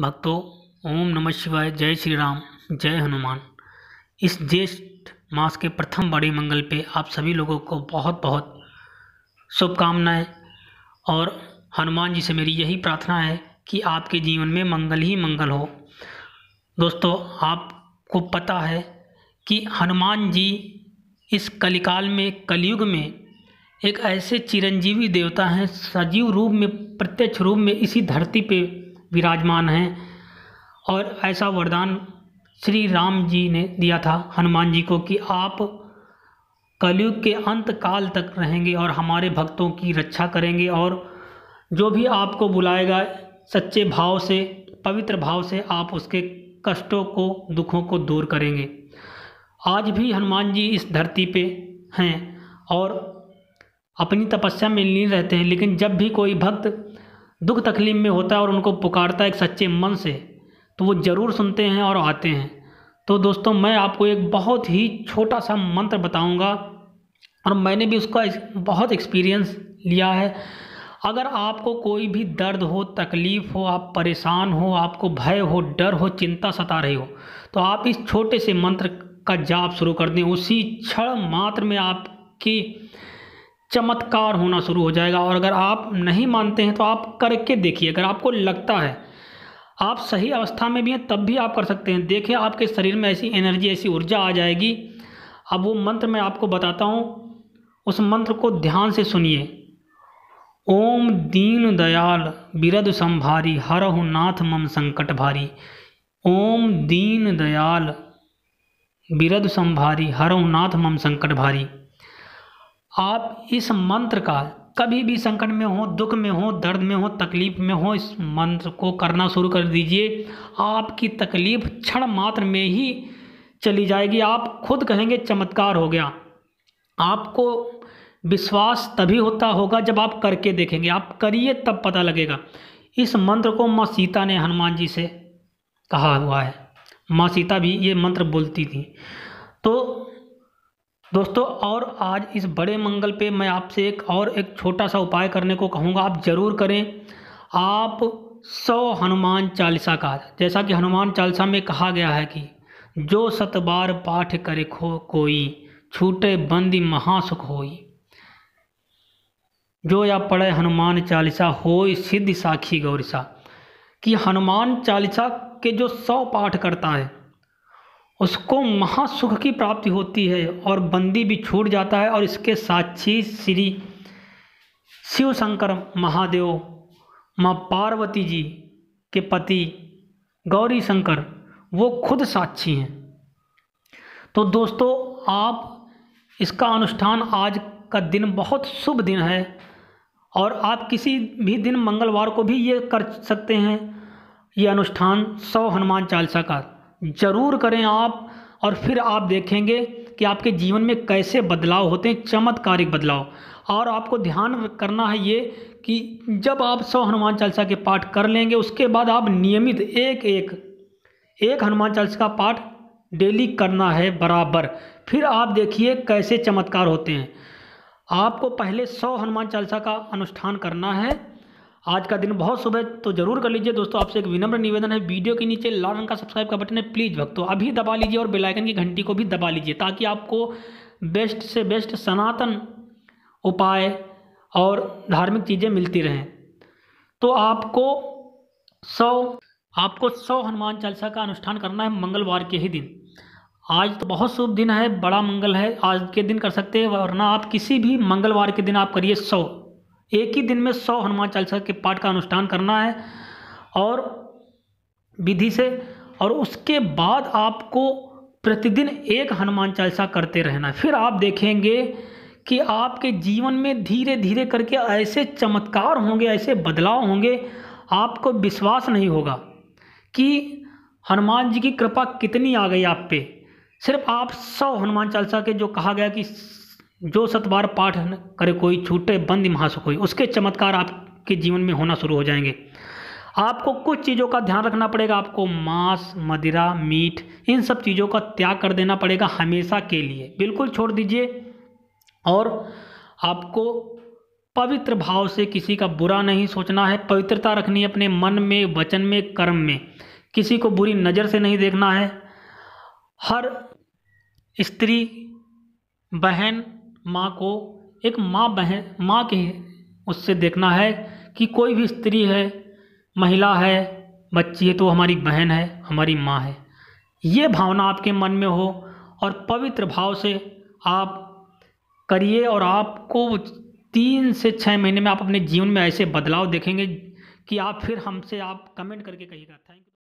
भक्तों, ओम नमः शिवाय, जय श्री राम, जय हनुमान। इस ज्येष्ठ मास के प्रथम बड़े मंगल पे आप सभी लोगों को बहुत बहुत शुभकामनाएँ और हनुमान जी से मेरी यही प्रार्थना है कि आपके जीवन में मंगल ही मंगल हो। दोस्तों, आपको पता है कि हनुमान जी इस कलिकाल में, कलयुग में एक ऐसे चिरंजीवी देवता हैं, सजीव रूप में, प्रत्यक्ष रूप में इसी धरती पे विराजमान हैं और ऐसा वरदान श्री राम जी ने दिया था हनुमान जी को कि आप कलयुग के अंत काल तक रहेंगे और हमारे भक्तों की रक्षा करेंगे और जो भी आपको बुलाएगा, सच्चे भाव से, पवित्र भाव से आप उसके कष्टों को, दुखों को दूर करेंगे। आज भी हनुमान जी इस धरती पे हैं और अपनी तपस्या में लीन रहते हैं, लेकिन जब भी कोई भक्त दुख तकलीफ़ में होता है और उनको पुकारता है एक सच्चे मन से तो वो ज़रूर सुनते हैं और आते हैं। तो दोस्तों, मैं आपको एक बहुत ही छोटा सा मंत्र बताऊँगा और मैंने भी उसका बहुत एक्सपीरियंस लिया है। अगर आपको कोई भी दर्द हो, तकलीफ़ हो, आप परेशान हो, आपको भय हो, डर हो, चिंता सता रही हो तो आप इस छोटे से मंत्र का जाप शुरू कर दें। उसी क्षण मात्र में आपकी चमत्कार होना शुरू हो जाएगा और अगर आप नहीं मानते हैं तो आप करके देखिए, अगर आपको लगता है आप सही अवस्था में भी हैं, तब भी आप कर सकते हैं। देखिए, आपके शरीर में ऐसी एनर्जी, ऐसी ऊर्जा आ जाएगी। अब वो मंत्र मैं आपको बताता हूँ। उस मंत्र को ध्यान से सुनिए। ओम दीन दयाल बिरद संभारी हरहु नाथ मम संकट भारी। ओम दीन दयाल बिरद संभारी हरहु नाथ मम संकट भारी। आप इस मंत्र का कभी भी संकट में हो, दुख में हो, दर्द में हो, तकलीफ़ में हो, इस मंत्र को करना शुरू कर दीजिए। आपकी तकलीफ़ क्षण मात्र में ही चली जाएगी। आप खुद कहेंगे, चमत्कार हो गया। आपको विश्वास तभी होता होगा जब आप करके देखेंगे। आप करिए तब पता लगेगा। इस मंत्र को माँ सीता ने हनुमान जी से कहा हुआ है। माँ सीता भी ये मंत्र बोलती थी। तो दोस्तों, और आज इस बड़े मंगल पे मैं आपसे एक और एक छोटा सा उपाय करने को कहूँगा। आप ज़रूर करें। आप सौ हनुमान चालीसा का, जैसा कि हनुमान चालीसा में कहा गया है कि, जो सतबार पाठ करे खो कोई, छूटे बंदी महासुख होई। जो या पढ़े हनुमान चालीसा हो सिद्धि साखी गौरिसा कि हनुमान चालीसा के जो सौ पाठ करता है उसको महासुख की प्राप्ति होती है और बंदी भी छूट जाता है और इसके साक्षी श्री शिव शंकर महादेव, माँ पार्वती जी के पति गौरी शंकर वो खुद साक्षी हैं। तो दोस्तों, आप इसका अनुष्ठान आज का दिन बहुत शुभ दिन है और आप किसी भी दिन मंगलवार को भी ये कर सकते हैं। ये अनुष्ठान सौ हनुमान चालीसा का ज़रूर करें आप और फिर आप देखेंगे कि आपके जीवन में कैसे बदलाव होते हैं, चमत्कारिक बदलाव। और आपको ध्यान करना है ये कि जब आप सौ हनुमान चालीसा के पाठ कर लेंगे, उसके बाद आप नियमित एक एक एक हनुमान चालीसा का पाठ डेली करना है बराबर। फिर आप देखिए कैसे चमत्कार होते हैं। आपको पहले सौ हनुमान चालीसा का अनुष्ठान करना है। आज का दिन बहुत सुबह तो ज़रूर कर लीजिए। दोस्तों, आपसे एक विनम्र निवेदन है, वीडियो के नीचे लाल रंग का सब्सक्राइब का बटन है प्लीज़ भक्तों, अभी दबा लीजिए और बेलाइकन की घंटी को भी दबा लीजिए, ताकि आपको बेस्ट से बेस्ट सनातन उपाय और धार्मिक चीज़ें मिलती रहें। तो आपको सौ आपको सौ हनुमान चालीसा का अनुष्ठान करना है मंगलवार के ही दिन। आज तो बहुत शुभ दिन है, बड़ा मंगल है, आज के दिन कर सकते हैं, वरना आप किसी भी मंगलवार के दिन आप करिए सौ। एक ही दिन में सौ हनुमान चालीसा के पाठ का अनुष्ठान करना है और विधि से, और उसके बाद आपको प्रतिदिन एक हनुमान चालीसा करते रहना। फिर आप देखेंगे कि आपके जीवन में धीरे धीरे करके ऐसे चमत्कार होंगे, ऐसे बदलाव होंगे, आपको विश्वास नहीं होगा कि हनुमान जी की कृपा कितनी आ गई आप पे। सिर्फ़ आप सौ हनुमान चालीसा के जो कहा गया कि जो सतबार पाठ करे कोई, छूटे, बंद महासुख कोई उसके चमत्कार आपके जीवन में होना शुरू हो जाएँगे। आपको कुछ चीज़ों का ध्यान रखना पड़ेगा। आपको मांस, मदिरा, मीट, इन सब चीज़ों का त्याग कर देना पड़ेगा हमेशा के लिए। बिल्कुल छोड़ दीजिए। और आपको पवित्र भाव से किसी का बुरा नहीं सोचना है। पवित्रता रखनी है अपने मन में, वचन में, कर्म में। किसी को बुरी नज़र से नहीं देखना है। हर स्त्री, बहन माँ को एक माँ बहन, माँ के उससे देखना है कि कोई भी स्त्री है, महिला है, बच्ची है तो हमारी बहन है, हमारी माँ है। ये भावना आपके मन में हो और पवित्र भाव से आप करिए और आपको तीन से छः महीने में आप अपने जीवन में ऐसे बदलाव देखेंगे कि आप फिर हमसे आप कमेंट करके कहिएगा। Thank you